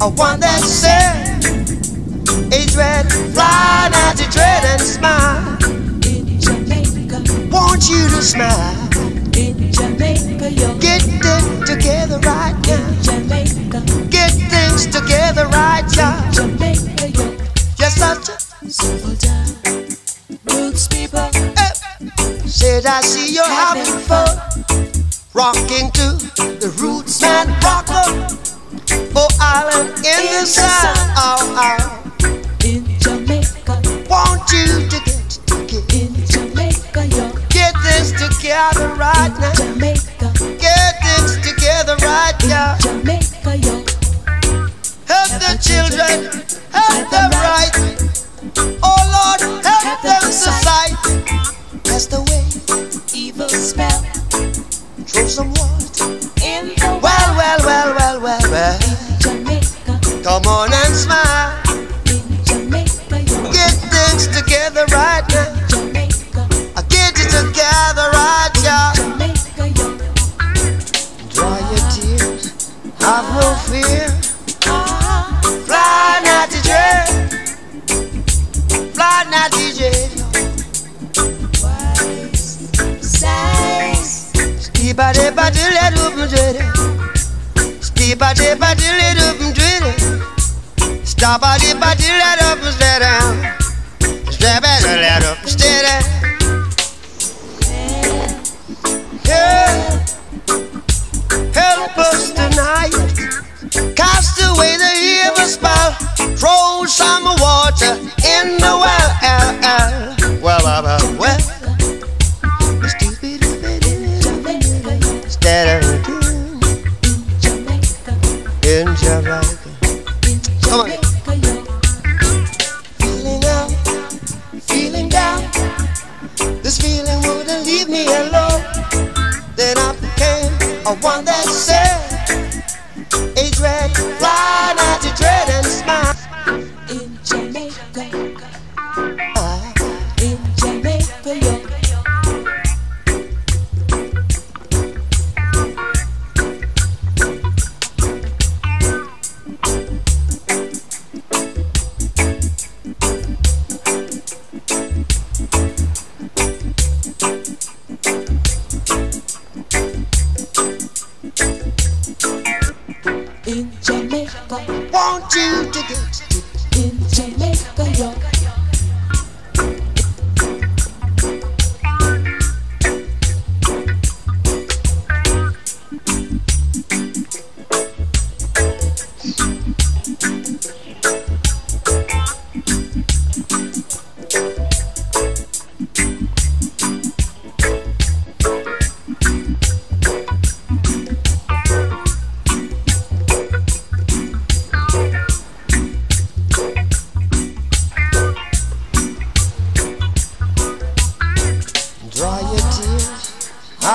a one that said, Age red, fly now to dread and smile. In Jamaica, Want you to smile. in Jamaica, yo. Get it together right now. In Jamaica, Get things together right now. Jamaica, yo. Just such a Simple time. Roots people. Said I see you're having fun. Rocking to the roots and rocker. Oh, island in the sun. Oh, oh. in Jamaica, Want you to get, in Jamaica, yo. get this together right In now. Jamaica, Get together right now. Jamaica, yo. Help the children, help them right. Oh Lord, help them sight. That's the. Evil spell Throw some water. in the Well, well, well, well, well, together right now. Jamaica, Get it together right now. Jamaica. Dry your tears. Have no fear. Fly, natty dread. Fly, dread. wise size. Skiba de ba de le bum dread. Skiba de ba de le do bum dread. Staba de ba de le do bum dread. Staba de le do steady. Yeah. Help us tonight. Cast away the evil spell. Throw some water in the well. L, L. Well, well, well, well. Stupid, a one that